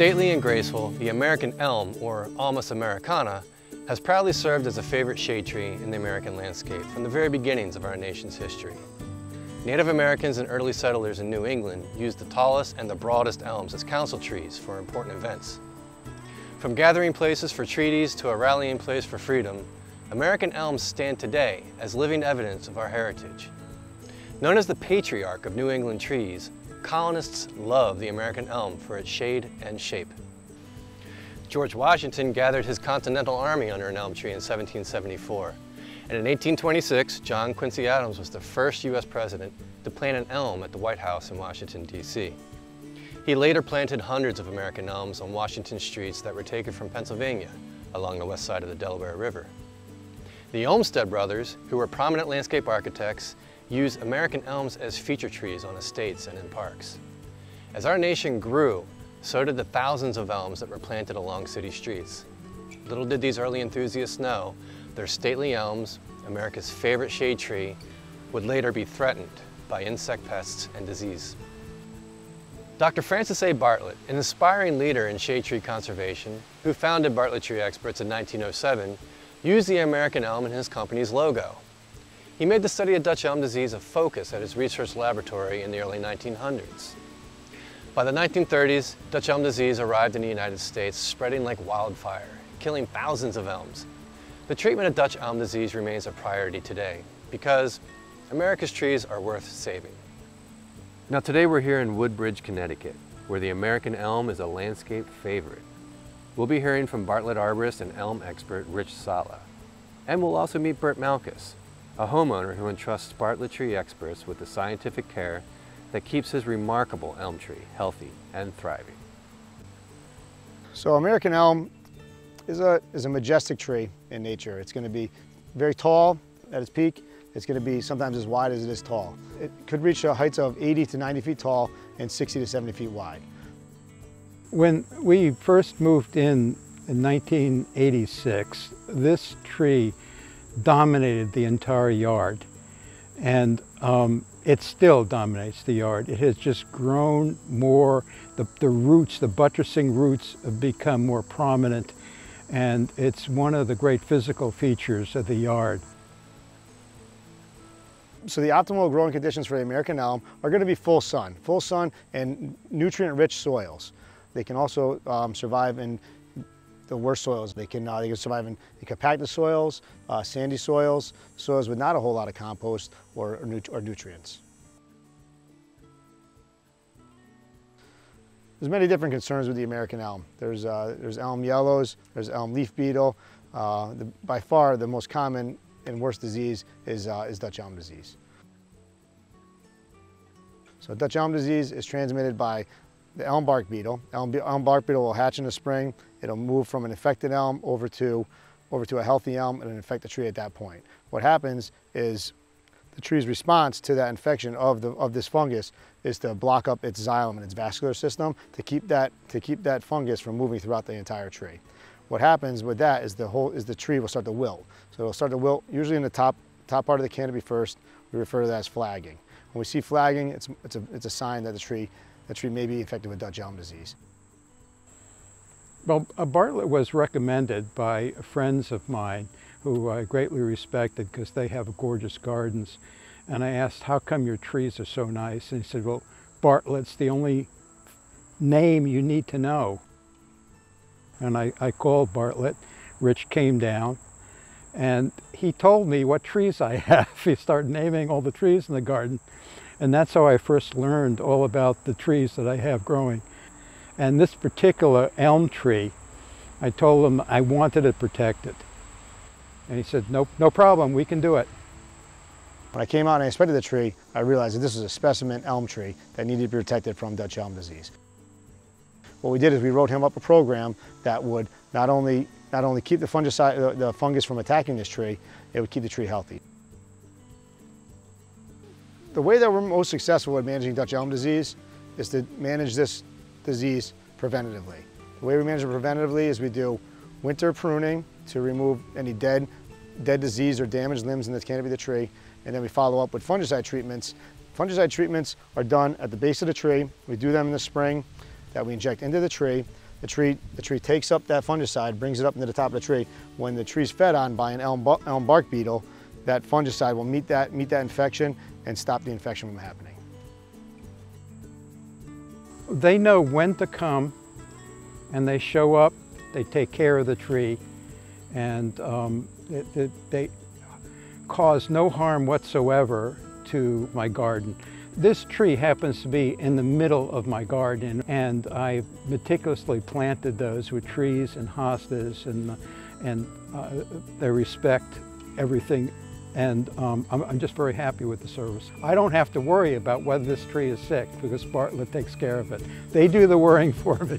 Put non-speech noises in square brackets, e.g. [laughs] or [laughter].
Stately and graceful, the American elm, or Ulmus americana, has proudly served as a favorite shade tree in the American landscape from the very beginnings of our nation's history. Native Americans and early settlers in New England used the tallest and the broadest elms as council trees for important events. From gathering places for treaties to a rallying place for freedom, American elms stand today as living evidence of our heritage. Known as the patriarch of New England trees, colonists love the American elm for its shade and shape. George Washington gathered his Continental Army under an elm tree in 1774. And in 1826, John Quincy Adams was the first U.S. president to plant an elm at the White House in Washington, D.C. He later planted hundreds of American elms on Washington streets that were taken from Pennsylvania along the west side of the Delaware River. The Olmsted brothers, who were prominent landscape architects, used American elms as feature trees on estates and in parks. As our nation grew, so did the thousands of elms that were planted along city streets. Little did these early enthusiasts know, their stately elms, America's favorite shade tree, would later be threatened by insect pests and disease. Dr. Francis A. Bartlett, an inspiring leader in shade tree conservation, who founded Bartlett Tree Experts in 1907, used the American elm in his company's logo. He made the study of Dutch elm disease a focus at his research laboratory in the early 1900s. By the 1930s, Dutch elm disease arrived in the United States, spreading like wildfire, killing thousands of elms. The treatment of Dutch elm disease remains a priority today because America's trees are worth saving. Now today we're here in Woodbridge, Connecticut, where the American elm is a landscape favorite. We'll be hearing from Bartlett arborist and elm expert Rich Sala. And we'll also meet Bert Malkus, a homeowner who entrusts Bartlett tree experts with the scientific care that keeps his remarkable elm tree healthy and thriving. So American elm is a, is a majestic tree in nature. It's going to be very tall at its peak it's going to be sometimes as wide as it is tall. It could reach heights of 80 to 90 feet tall and 60 to 70 feet wide. When we first moved in in 1986, this tree dominated the entire yard. And um, it still dominates the yard. It has just grown more, the, the roots, the buttressing roots have become more prominent and it's one of the great physical features of the yard. So the optimal growing conditions for the American elm are going to be full sun, full sun and nutrient-rich soils. They can also um, survive in the worst soils. They can, uh, they can survive in compacted soils, uh, sandy soils, soils with not a whole lot of compost or, or, nut or nutrients. There's many different concerns with the American elm. There's, uh, there's elm yellows, there's elm leaf beetle. Uh, the, by far the most common and worst disease is, uh, is Dutch elm disease. So Dutch elm disease is transmitted by the elm bark beetle. Elm, elm bark beetle will hatch in the spring. It'll move from an infected elm over to, over to a healthy elm and infect the tree at that point. What happens is the tree's response to that infection of, the, of this fungus is to block up its xylem and its vascular system to keep, that, to keep that fungus from moving throughout the entire tree. What happens with that is the whole is the tree will start to wilt. So it'll start to wilt usually in the top top part of the canopy first. We refer to that as flagging. When we see flagging, it's it's a it's a sign that the tree the tree may be infected with Dutch elm disease. Well, a Bartlett was recommended by friends of mine who I greatly respected because they have gorgeous gardens. And I asked, how come your trees are so nice? And he said, well, Bartlett's the only name you need to know. And I, I called Bartlett. Rich came down and he told me what trees I [laughs] have. he started naming all the trees in the garden. And that's how I first learned all about the trees that I have growing. And this particular elm tree, I told him I wanted to protect it protected. And he said, nope, no problem, we can do it. When I came out and I inspected the tree, I realized that this was a specimen elm tree that needed to be protected from Dutch elm disease. What we did is we wrote him up a program that would not only, not only keep the, fungicide, the fungus from attacking this tree, it would keep the tree healthy. The way that we're most successful at managing Dutch elm disease is to manage this disease preventatively. The way we manage it preventatively is we do winter pruning to remove any dead, dead disease or damaged limbs in the canopy of the tree, and then we follow up with fungicide treatments. Fungicide treatments are done at the base of the tree. We do them in the spring that we inject into the tree. The tree, the tree takes up that fungicide, brings it up into the top of the tree. When the tree's fed on by an elm, elm bark beetle, that fungicide will meet that, meet that infection and stop the infection from happening. They know when to come and they show up, they take care of the tree, and um, it, it, they cause no harm whatsoever to my garden. This tree happens to be in the middle of my garden and I meticulously planted those with trees and hostas and, and uh, they respect everything and um, I'm, I'm, just very happy with the service. I don't have to worry about whether this tree is sick because Bartlett takes care of it. They do the worrying [laughs] for me.